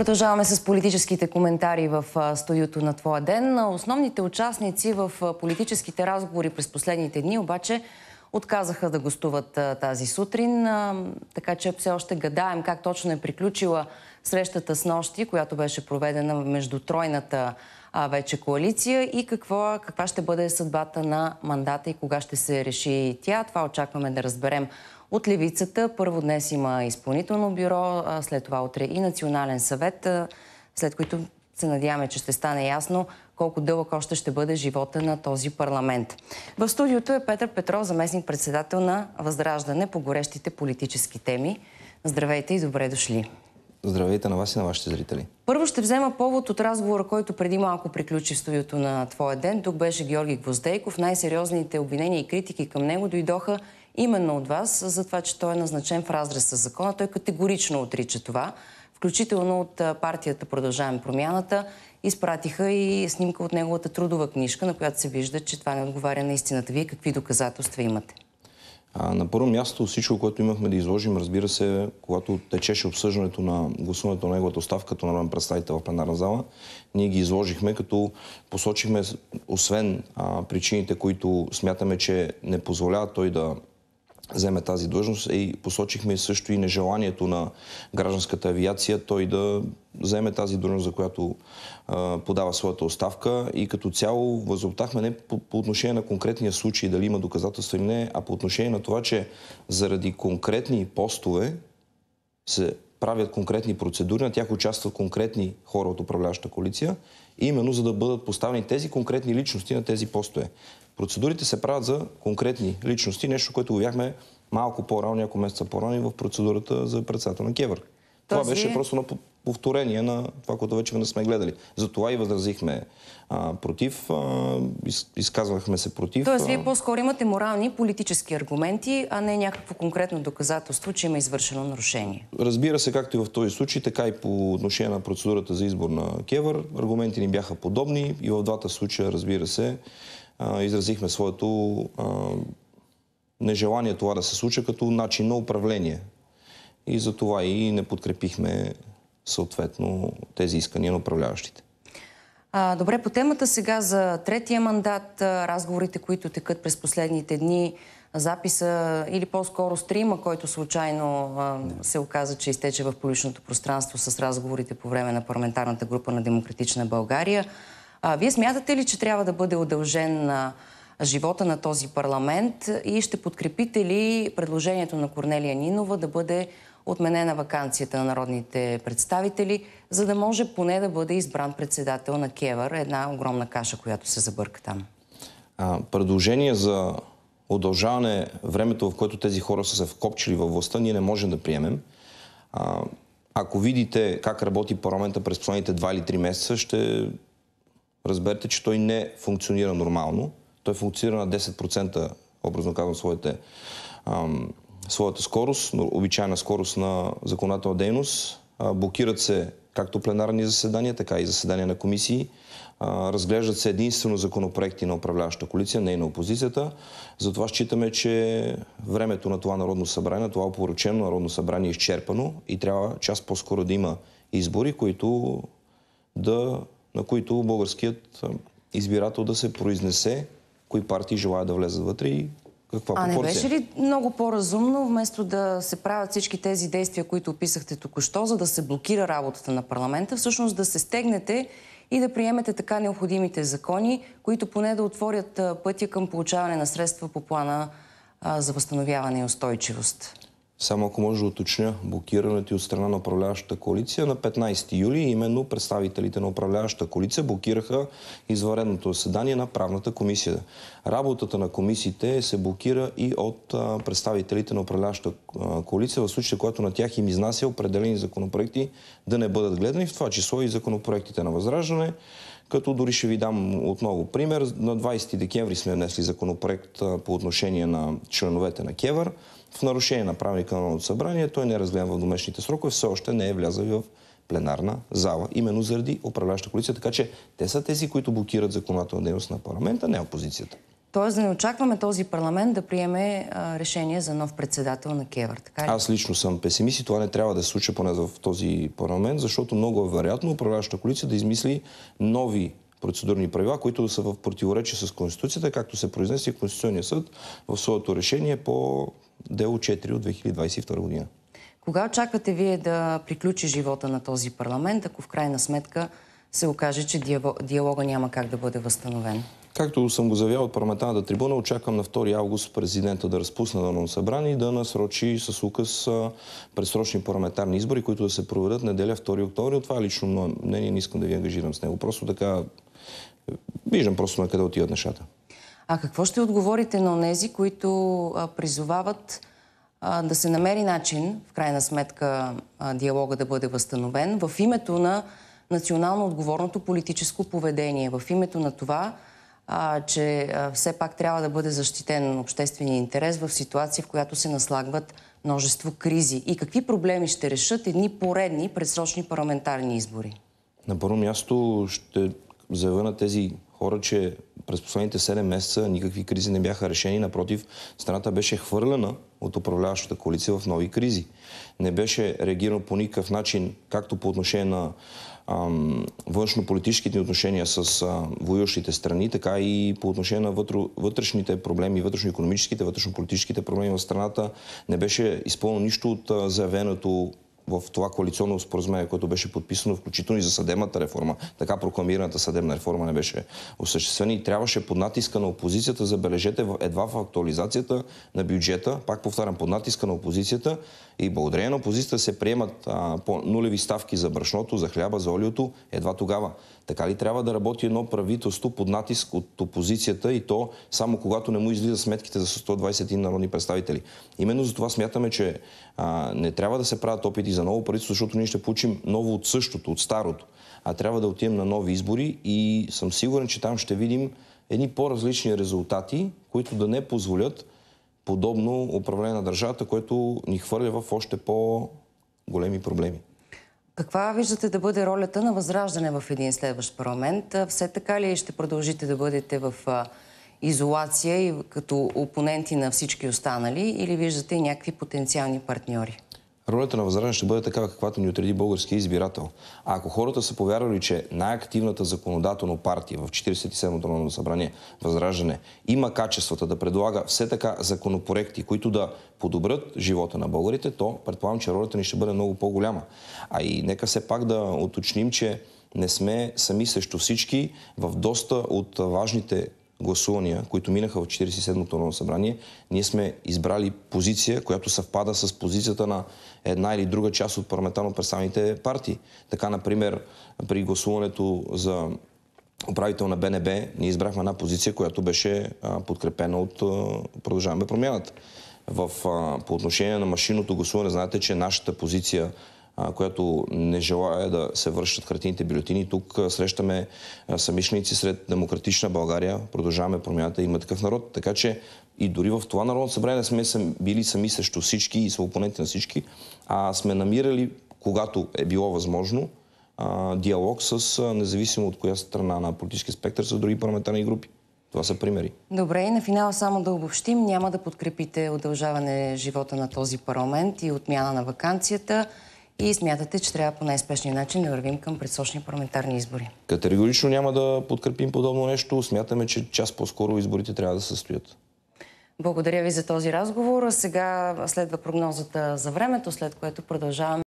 Продължаваме с политическите коментари в студиото на Твоя ден. Основните участници в политическите разговори през последните дни обаче отказаха да гостуват тази сутрин, така че все още гадаем как точно е приключила срещата с нощи, която беше проведена между тройната вече коалиция и какво, каква ще бъде съдбата на мандата и кога ще се реши тя. Това очакваме да разберем от левицата. Първо днес има изпълнително бюро, след това утре и национален съвет, след които се надяваме, че ще стане ясно колко дълъг още ще бъде живота на този парламент. В студиото е Петър Петров, заместник председател на Възраждане по горещите политически теми. Здравейте и добре дошли. Здравейте на вас и на вашите зрители. Първо ще взема повод от разговора, който преди малко приключи в студиото на Твоя ден. Тук беше Георги Гвоздейков. Най-сериозните обвинения и критики към него дойдоха именно от вас, за това, че той е назначен в разрез с закона. Той категорично отрича това, включително от партията Продължаваме промяната. Изпратиха и снимка от неговата трудова книжка, на която се вижда, че това не отговаря на истината. Вие какви доказателства имате? А, на първо място всичко, което имахме да изложим, разбира се, когато течеше обсъждането на гласуването на неговата оставка като народен представител в пленарна зала, ние ги изложихме, като посочихме, освен а, причините, които смятаме, че не позволяват той да вземе тази длъжност. И посочихме също и нежеланието на гражданската авиация той да вземе тази длъжност, за която подава своята оставка. И като цяло възобтахме не по, по отношение на конкретния случай, дали има доказателства или не, а по отношение на това, че заради конкретни постове се правят конкретни процедури, на тях участват конкретни хора от управляващата коалиция, именно за да бъдат поставени тези конкретни личности на тези постове. Процедурите се правят за конкретни личности, нещо, което го бяхме малко по-рано, няколко месеца по-рано и в процедурата за председател на Кевър. Това беше просто на повторение на това, което вече не сме гледали. Затова и възразихме а, против, а, из, изказвахме се против. Тоест, вие по-скоро имате морални политически аргументи, а не някакво конкретно доказателство, че има извършено нарушение. Разбира се, както и в този случай, така и по отношение на процедурата за избор на Кевър, аргументи ни бяха подобни и в двата случая, разбира се, изразихме своето нежелание това да се случи като начин на управление. И за това и не подкрепихме съответно тези искания на управляващите. А, добре, по темата сега за третия мандат, разговорите, които текат през последните дни, записа или по-скоро стрима, който случайно а, се оказа, че изтече в публичното пространство с разговорите по време на парламентарната група на Демократична България. А, вие смятате ли, че трябва да бъде удължен на живота на този парламент и ще подкрепите ли предложението на Корнелия Нинова да бъде отменена вакансията на народните представители, за да може поне да бъде избран председател на Кевър, една огромна каша, която се забърка там? А, предложение за удължаване времето, в което тези хора са се вкопчили във властта, ние не можем да приемем. А, ако видите как работи парламента през последните 2 или 3 месеца, ще разберете, че той не функционира нормално. Той функционира на 10%, образно казвам, своите, ам, своята скорост, обичайна скорост на законодателна дейност. Блокират се както пленарни заседания, така и заседания на комисии. Разглеждат се единствено законопроекти на управляваща коалиция, не и на опозицията. Затова считаме, че времето на това Народно събрание, на това опоручено Народно събрание е изчерпано и трябва част по-скоро да има избори, които да на които българският избирател да се произнесе кои партии желаят да влезат вътре и каква а не беше ли много по-разумно, вместо да се правят всички тези действия, които описахте току-що, за да се блокира работата на парламента, всъщност да се стегнете и да приемете така необходимите закони, които поне да отворят пътя към получаване на средства по плана за възстановяване и устойчивост? Само ако може да уточня, блокирането от страна на управляващата коалиция на 15 юли именно представителите на управляващата коалиция блокираха изваредното заседание на правната комисия. Работата на комисиите се блокира и от представителите на управляващата коалиция, в случай, когато на тях им изнася определени законопроекти да не бъдат гледани, в това число и законопроектите на Възраждане, като дори ще ви дам отново пример. На 20 декември сме внесли законопроект по отношение на членовете на КЕВър. В нарушение на правилника на Народното събрание той не е разгледан в домешните срокове, все още не е влязъл в пленарна зала, именно заради управляваща коалиция. Така че те са тези, които блокират законодателна дейност на парламента, не опозицията. Тоест да не очакваме този парламент да приеме а, решение за нов председател на КЕВР. Така ли? Аз лично съм песимист и това не трябва да се случи поне в този парламент, защото много е вероятно управляващата коалиция да измисли нови процедурни правила, които са в противоречие с Конституцията, както се произнесе Конституционния съд в своето решение по дело 4 от 2022 година. Кога очаквате вие да приключи живота на този парламент, ако в крайна сметка се окаже, че диалога няма как да бъде възстановен? Както съм го заявял от парламентарната трибуна, очаквам на 2 август президента да разпусне Народно събрание и да насрочи с указ предсрочни парламентарни избори, които да се проведат неделя 2 октомври. Това е лично мнение, не искам да ви ангажирам с него. Просто така виждам просто на къде отиват нещата. А какво ще отговорите на тези, които призовават да се намери начин, в крайна сметка, диалога да бъде възстановен в името на национално отговорното политическо поведение, в името на това, а, че а, все пак трябва да бъде защитен обществения интерес в ситуация, в която се наслагват множество кризи. И какви проблеми ще решат едни поредни предсрочни парламентарни избори? На първо място ще заявя на тези хора, че през последните 7 месеца никакви кризи не бяха решени. Напротив, страната беше хвърлена от управляващата коалиция в нови кризи. Не беше реагирано по никакъв начин, както по отношение на външно-политическите отношения с а, воюващите страни, така и по отношение на вътрешните проблеми, вътрешно-економическите, вътрешно-политическите проблеми в страната. Не беше изпълнено нищо от а, заявеното в това коалиционно споразумение, което беше подписано, включително и за съдебната реформа. Така прокламираната съдебна реформа не беше осъществена и трябваше под натиска на опозицията, забележете, едва в актуализацията на бюджета, пак повтарям, под натиска на опозицията и благодарение на опозицията се приемат а, по нулеви ставки за брашното, за хляба, за олиото, едва тогава. Така ли трябва да работи едно правителство под натиск от опозицията и то само когато не му излиза сметките за 121 народни представители? Именно за това смятаме, че а, не трябва да се правят опити ново правителство, защото ние ще получим ново от същото, от старото. А трябва да отидем на нови избори и съм сигурен, че там ще видим едни по-различни резултати, които да не позволят подобно управление на държавата, което ни хвърля в още по-големи проблеми. Каква виждате да бъде ролята на Възраждане в един следващ парламент? Все така ли ще продължите да бъдете в изолация и като опоненти на всички останали или виждате някакви потенциални партньори? Ролята на Възраждане ще бъде такава, каквато ни отреди българския избирател. А ако хората са повярвали, че най-активната законодателна партия в 47-то Народно събрание, Възраждане, има качествата да предлага все така законопроекти, които да подобрят живота на българите, то предполагам, че ролята ни ще бъде много по-голяма. А и нека все пак да уточним, че не сме сами срещу всички в доста от важните гласувания, които минаха в 47-то Народно събрание, ние сме избрали позиция, която съвпада с позицията на една или друга част от парламентарно представените партии. Така, например, при гласуването за управител на БНБ, ние избрахме една позиция, която беше подкрепена от Продължаваме промяната. В, по отношение на машинното гласуване, знаете, че нашата позиция която не желая да се вършат хартините бюлетини. Тук срещаме самишници сред Демократична България, продължаваме промяната, има такъв народ. Така че и дори в това Народно събрание сме били сами срещу всички и са опоненти на всички, а сме намирали, когато е било възможно, диалог с, независимо от коя страна на политически спектър, с други парламентарни групи. Това са примери. Добре, и на финала само да обобщим. Няма да подкрепите удължаване живота на този парламент и отмяна на вакансията и смятате, че трябва по най-спешния начин да вървим към предсрочни парламентарни избори? Категорично няма да подкрепим подобно нещо. Смятаме, че час по-скоро изборите трябва да се състоят. Благодаря ви за този разговор. Сега следва прогнозата за времето, след което продължаваме